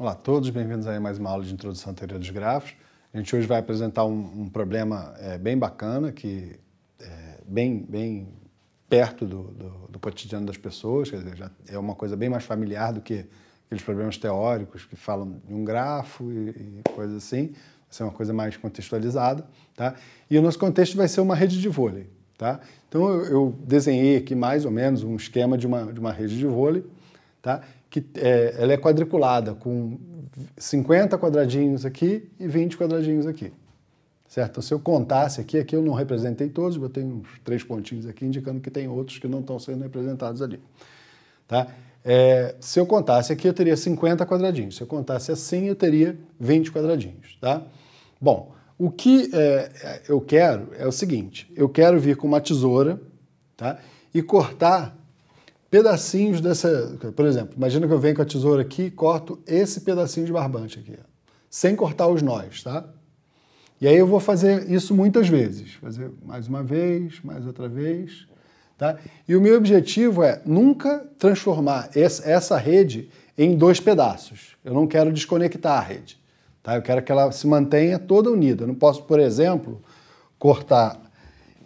Olá a todos, bem-vindos a mais uma aula de introdução à teoria dos grafos. A gente hoje vai apresentar um, um problema é, bem bacana, que é bem, bem perto do, do, do, cotidiano das pessoas, quer dizer, é uma coisa bem mais familiar do que aqueles problemas teóricos que falam de um grafo e, e coisas assim. Vai ser uma coisa mais contextualizada, tá? E o nosso contexto vai ser uma rede de vôlei, tá? Então eu desenhei aqui mais ou menos um esquema de uma, de uma rede de vôlei, tá? que é, ela é quadriculada com 50 quadradinhos aqui e 20 quadradinhos aqui. Certo? Então, se eu contasse aqui, aqui eu não representei todos, botei uns três pontinhos aqui indicando que tem outros que não estão sendo representados ali. Tá? É, se eu contasse aqui, eu teria 50 quadradinhos. Se eu contasse assim, eu teria 20 quadradinhos. Tá? Bom, o que é, eu quero é o seguinte: eu quero vir com uma tesoura tá? e cortar pedacinhos dessa. Por exemplo, imagina que eu venho com a tesoura aqui e corto esse pedacinho de barbante aqui, sem cortar os nós, tá? E aí eu vou fazer isso muitas vezes, fazer mais uma vez, mais outra vez, tá? E o meu objetivo é nunca transformar essa rede em dois pedaços. Eu não quero desconectar a rede, tá? Eu quero que ela se mantenha toda unida. Eu não posso, por exemplo, cortar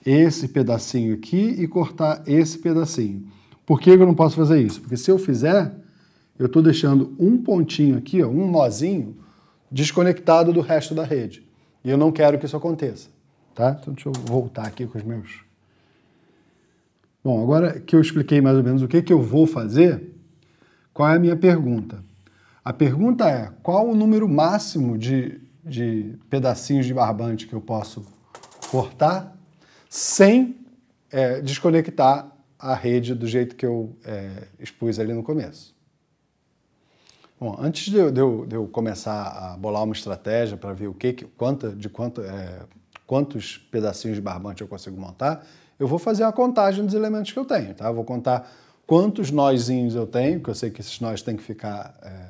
esse pedacinho aqui e cortar esse pedacinho. Por que eu não posso fazer isso? Porque se eu fizer, eu estou deixando um pontinho aqui, ó, um nozinho, desconectado do resto da rede. E eu não quero que isso aconteça. Tá? Então deixa eu voltar aqui com os meus. Bom, agora que eu expliquei mais ou menos o que, que eu vou fazer, qual é a minha pergunta? A pergunta é: qual o número máximo de, de pedacinhos de barbante que eu posso cortar sem é, desconectar a rede do jeito que eu é, expus ali no começo. Bom, antes de eu, de eu, começar a bolar uma estratégia para ver o que, quanta, de quanto, é, quantos pedacinhos de barbante eu consigo montar, eu vou fazer a contagem dos elementos que eu tenho, tá? Eu vou contar quantos nozinhos eu tenho, que eu sei que esses nós têm que ficar, é,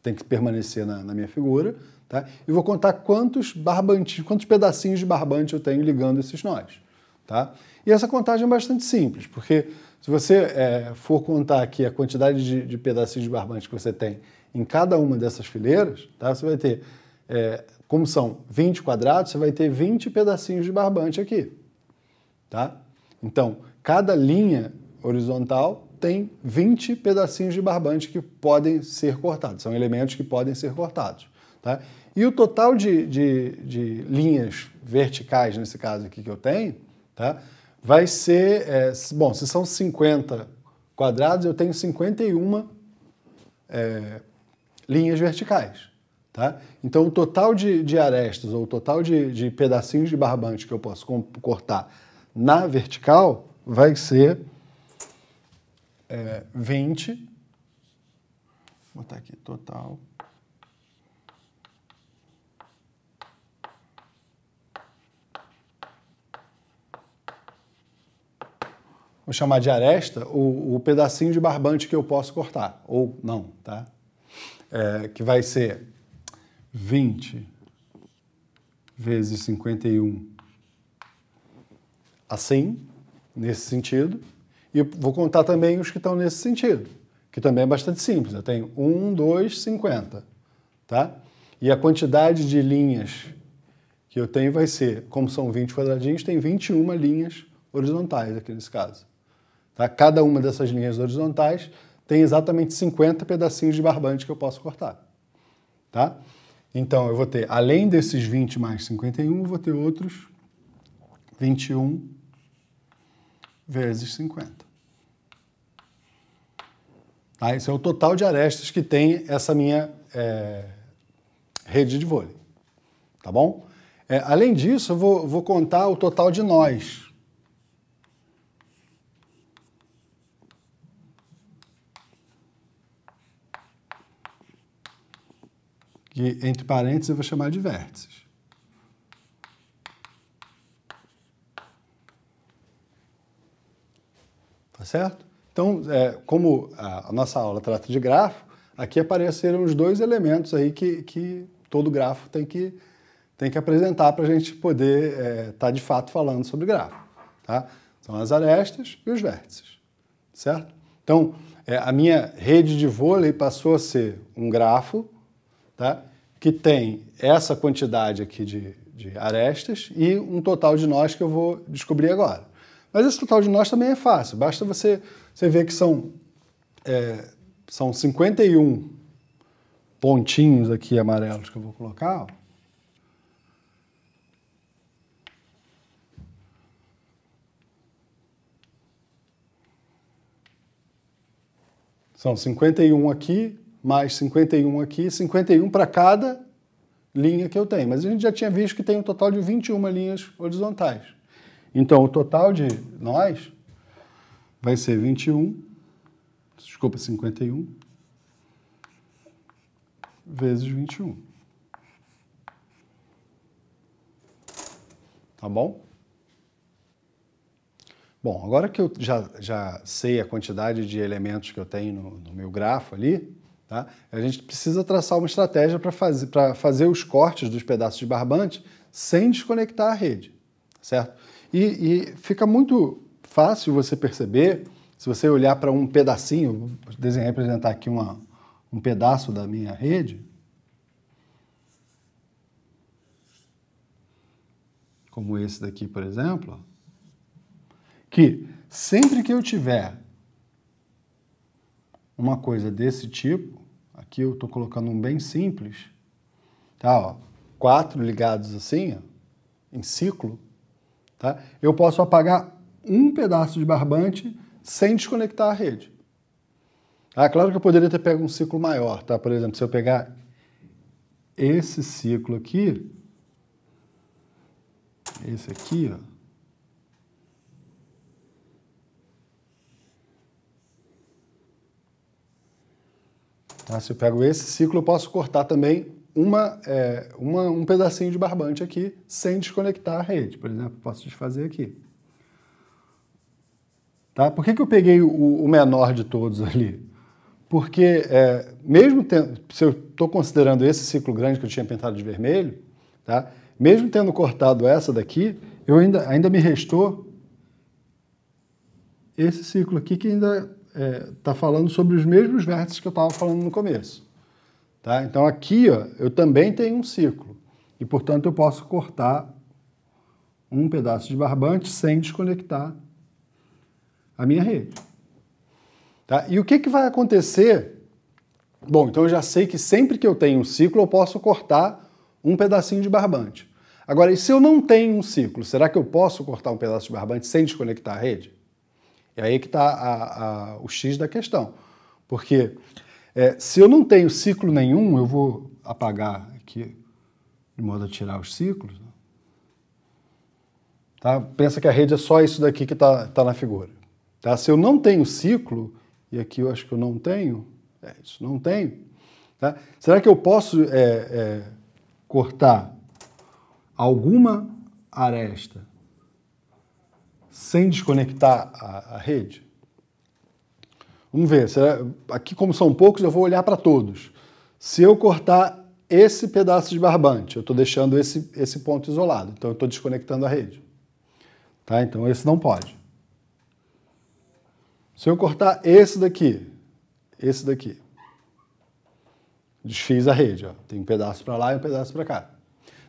tem que permanecer na, na, minha figura, tá? E vou contar quantos barbantes, quantos pedacinhos de barbante eu tenho ligando esses nós, tá? E essa contagem é bastante simples, porque se você é, for contar aqui a quantidade de, de, pedacinhos de barbante que você tem em cada uma dessas fileiras, tá? você vai ter, é, como são 20 quadrados, você vai ter 20 pedacinhos de barbante aqui. Tá? Então, cada linha horizontal tem 20 pedacinhos de barbante que podem ser cortados, são elementos que podem ser cortados. Tá? E o total de, de, de linhas verticais, nesse caso aqui que eu tenho, tá? vai ser, é, bom, se são 50 quadrados, eu tenho 51 é, linhas verticais. Tá? Então, o total de, de arestas, ou o total de, de, pedacinhos de barbante que eu posso cortar na vertical vai ser é, 20. Vou botar aqui, total. Vou chamar de aresta, o, o, pedacinho de barbante que eu posso cortar, ou não, tá? É, que vai ser 20 vezes 51 assim, nesse sentido, e vou contar também os que estão nesse sentido, que também é bastante simples. Eu tenho 1, 2, 50, tá? E a quantidade de linhas que eu tenho vai ser, como são 20 quadradinhos, tem 21 linhas horizontais aqui nesse caso. Tá? Cada uma dessas linhas horizontais tem exatamente 50 pedacinhos de barbante que eu posso cortar. Tá? Então, eu vou ter, além desses 20 mais 51, eu vou ter outros 21 vezes 50. Tá? Esse é o total de arestas que tem essa minha é, rede de vôlei. Tá bom? É, além disso, eu vou, vou contar o total de nós. Que entre parênteses eu vou chamar de vértices. Tá certo? Então, é, como a, nossa aula trata de grafo, aqui apareceram os dois elementos aí que, que todo grafo tem que, tem que apresentar para a gente poder estar é, tá de fato falando sobre grafo. Tá? São as arestas e os vértices. Certo? Então, é, a minha rede de vôlei passou a ser um grafo tá? que tem essa quantidade aqui de, de arestas e um total de nós que eu vou descobrir agora. Mas esse total de nós também é fácil, basta você, você ver que são, é, são 51 pontinhos aqui amarelos que eu vou colocar. Ó. São 51 aqui, mais 51 aqui, 51 para cada linha que eu tenho. Mas a gente já tinha visto que tem um total de 21 linhas horizontais. Então, o total de nós vai ser 21, desculpa, 51, vezes 21. Tá bom? Bom, agora que eu já, já sei a quantidade de elementos que eu tenho no, no meu grafo ali, tá? a gente precisa traçar uma estratégia para fazer, fazer os cortes dos pedaços de barbante sem desconectar a rede, certo? E, e fica muito fácil você perceber, se você olhar para um pedacinho, desenhei representar aqui uma, um pedaço da minha rede, como esse daqui, por exemplo, que sempre que eu tiver uma coisa desse tipo, aqui eu estou colocando um bem simples, tá? Ó, quatro ligados assim, ó, em ciclo, tá? Eu posso apagar um pedaço de barbante sem desconectar a rede. Ah, claro que eu poderia ter pego um ciclo maior, tá? Por exemplo, se eu pegar esse ciclo aqui, esse aqui, ó, Tá? Se eu pego esse ciclo, eu posso cortar também uma, é, uma, um pedacinho de barbante aqui sem desconectar a rede. Por exemplo, posso desfazer aqui. Tá? Por que, que eu peguei o, o menor de todos ali? Porque é, mesmo tendo, se eu estou considerando esse ciclo grande que eu tinha pintado de vermelho, tá? mesmo tendo cortado essa daqui, eu ainda, ainda me restou esse ciclo aqui que ainda está é, tá falando sobre os mesmos vértices que eu estava falando no começo. Tá? Então aqui ó, eu também tenho um ciclo e, portanto, eu posso cortar um pedaço de barbante sem desconectar a minha rede. Tá? E o que, que vai acontecer? Bom, então eu já sei que sempre que eu tenho um ciclo eu posso cortar um pedacinho de barbante. Agora, e se eu não tenho um ciclo, será que eu posso cortar um pedaço de barbante sem desconectar a rede? É aí que está o X da questão. Porque é, se eu não tenho ciclo nenhum, eu vou apagar aqui, de modo a tirar os ciclos. Né? Tá? Pensa que a rede é só isso daqui que está tá na figura. Tá? Se eu não tenho ciclo, e aqui eu acho que eu não tenho, é, isso não tenho, tá? será que eu posso é, é, cortar alguma aresta sem desconectar a, a rede? Vamos ver, será, aqui como são poucos, eu vou olhar para todos. Se eu cortar esse pedaço de barbante, eu estou deixando esse, esse ponto isolado, então eu estou desconectando a rede. Tá? Então esse não pode. Se eu cortar esse daqui, esse daqui, desfiz a rede, ó. tem um pedaço para lá e um pedaço para cá.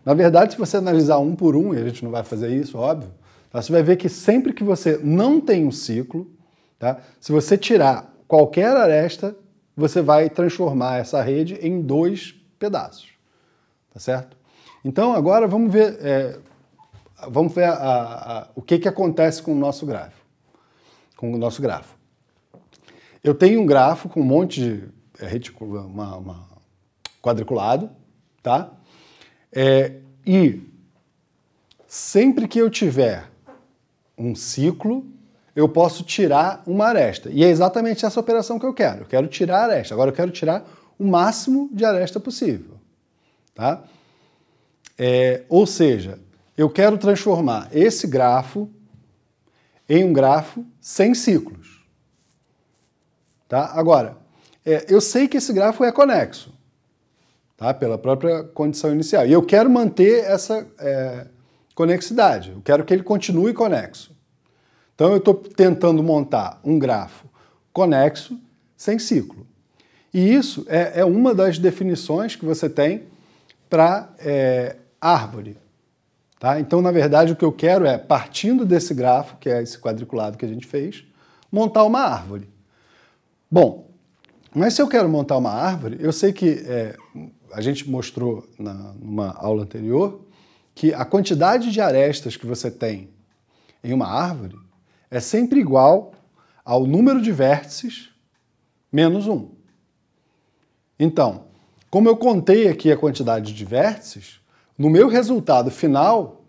Na verdade, se você analisar um por um, e a gente não vai fazer isso, óbvio, Tá? Você vai ver que sempre que você não tem um ciclo, tá? se você tirar qualquer aresta, você vai transformar essa rede em dois pedaços. Tá certo? Então agora vamos ver, é, vamos ver a, a, a, o que, que acontece com o nosso grafo. Com o nosso grafo. Eu tenho um grafo com um monte de é, reticula, uma, uma quadriculado, tá? É, e sempre que eu tiver um ciclo, eu posso tirar uma aresta. E é exatamente essa operação que eu quero. Eu quero tirar a aresta. Agora eu quero tirar o máximo de aresta possível. Tá? É, ou seja, eu quero transformar esse grafo em um grafo sem ciclos. Tá? Agora, é, eu sei que esse grafo é conexo, tá? pela própria condição inicial. E eu quero manter essa é, conexidade. Eu quero que ele continue conexo. Então eu estou tentando montar um grafo conexo sem ciclo. E isso é, é uma das definições que você tem para é, árvore. Tá? Então, na verdade, o que eu quero é, partindo desse grafo, que é esse quadriculado que a gente fez, montar uma árvore. Bom, mas se eu quero montar uma árvore, eu sei que é, a gente mostrou na, numa aula anterior que a quantidade de arestas que você tem em uma árvore é sempre igual ao número de vértices menos um. Então, como eu contei aqui a quantidade de vértices, no meu resultado final,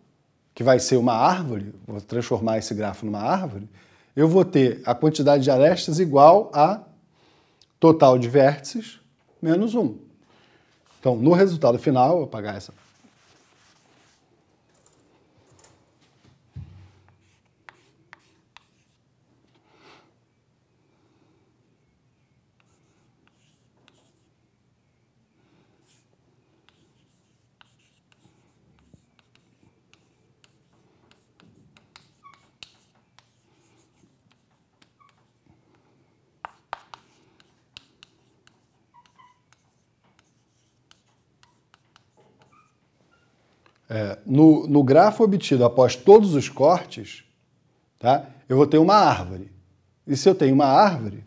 que vai ser uma árvore, vou transformar esse grafo numa árvore, eu vou ter a quantidade de arestas igual a total de vértices menos 1. Então, no resultado final, vou apagar essa É, no, no grafo obtido após todos os cortes, tá, eu vou ter uma árvore. E se eu tenho uma árvore,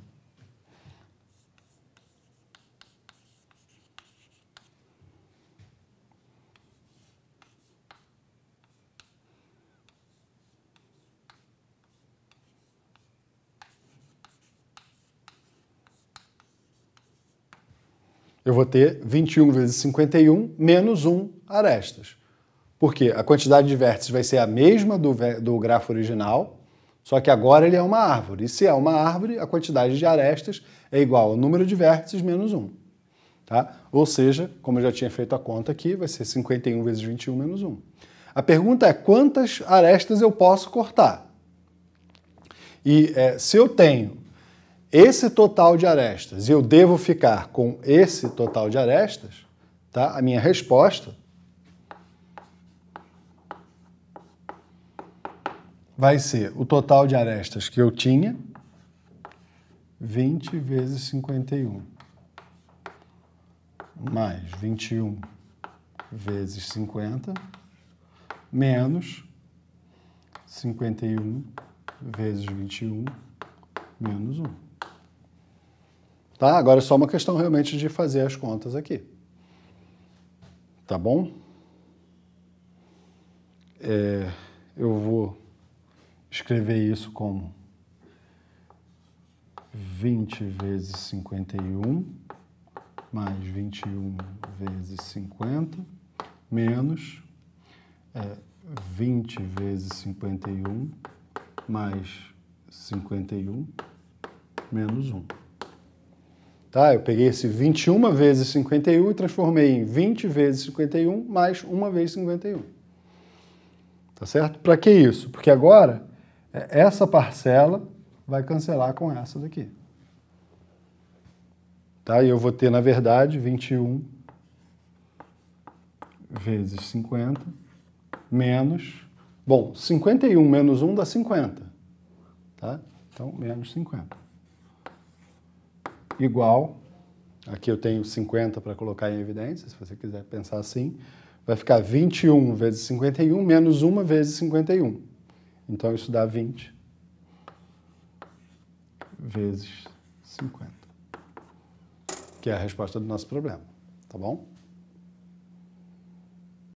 eu vou ter 21 vezes 51 menos 1 arestas. Porque a quantidade de vértices vai ser a mesma do, do grafo original, só que agora ele é uma árvore. E se é uma árvore, a quantidade de arestas é igual ao número de vértices menos 1. Tá? Ou seja, como eu já tinha feito a conta aqui, vai ser 51 vezes 21 menos 1. A pergunta é quantas arestas eu posso cortar? E é, se eu tenho esse total de arestas e eu devo ficar com esse total de arestas, tá? a minha resposta vai ser o total de arestas que eu tinha, 20 vezes 51, mais 21 vezes 50, menos 51 vezes 21, menos 1. Tá? Agora é só uma questão realmente de fazer as contas aqui. Tá bom? É, eu vou escrever isso como 20 vezes 51 mais 21 vezes 50 menos é, 20 vezes 51 mais 51 menos 1. Tá? Eu peguei esse 21 vezes 51 e transformei em 20 vezes 51 mais 1 vezes 51. Tá certo? Para que isso? Porque agora essa parcela vai cancelar com essa daqui. Tá? E eu vou ter, na verdade, 21 vezes 50 menos... Bom, 51 menos 1 dá 50. Tá? Então, menos 50. Igual, aqui eu tenho 50 para colocar em evidência, se você quiser pensar assim, vai ficar 21 vezes 51 menos 1 vezes 51. Então isso dá 20 vezes 50, que é a resposta do nosso problema, tá bom?